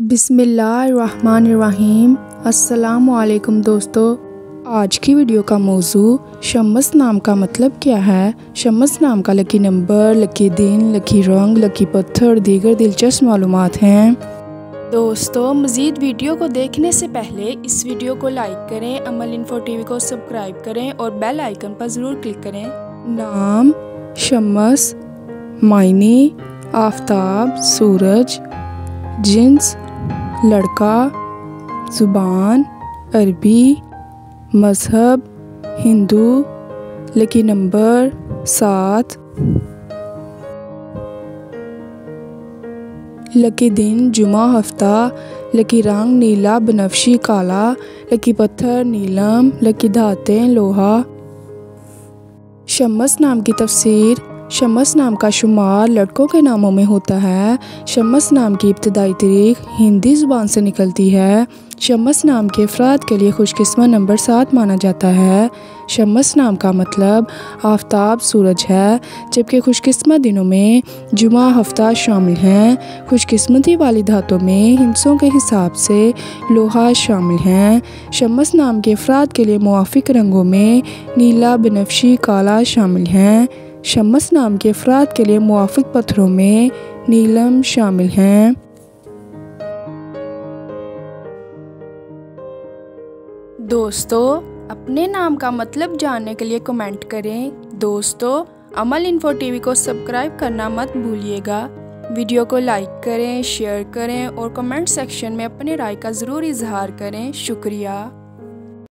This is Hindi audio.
बिसमीम अस्सलामुअलैकुम दोस्तों। आज की वीडियो का मौजू शमस नाम का मतलब क्या है? शमस नाम का लकी नंबर, लकी दिन, लकी रंग, लकी पत्थर, दीगर दिलचस्प मालूम हैं। दोस्तों, मज़ीद वीडियो को देखने से पहले इस वीडियो को लाइक करें, अमल इन्फो टीवी को सब्सक्राइब करें और बेल आइकन पर ज़रूर क्लिक करें। नाम शमस मायने, आफ्ताब, सूरज, जिन्स लड़का, ज़ुबान, अरबी, मज़हब, हिंदू लकी नंबर सात। लकी दिन, जुमा हफ़्ता, लकी रंग नीला, बनफशी काला, लकी पत्थर नीलम, लकी धातें लोहा। शमस नाम की तफसीर शमस नाम का शुमार लड़कों के नामों में होता है। शमस नाम की इब्तदाई तरीक हिंदी ज़ुबान से निकलती है। शमस नाम के अफराद के लिए खुशकस्मत नंबर सात माना जाता है। शमस नाम का मतलब आफ्ताब सूरज है, जबकि खुशकस्मत दिनों में जुमा हफ़्ता शामिल हैं। खुशकस्मती वाली धातों में हिंसों के हिसाब से लोहा शामिल हैं। शमस नाम के अफराद के लिए मुआफ़ रंगों में नीला, बनफशी, काला शामिल हैं। शमस नाम के अफराद के लिए मुआफ़ पत्थरों में नीलम शामिल हैं। दोस्तों, अपने नाम का मतलब जानने के लिए कमेंट करें। दोस्तों, अमल इन्फो टीवी को सब्सक्राइब करना मत भूलिएगा। वीडियो को लाइक करें शेयर करें और कमेंट सेक्शन में अपने राय का ज़रूर इजहार करें। शुक्रिया।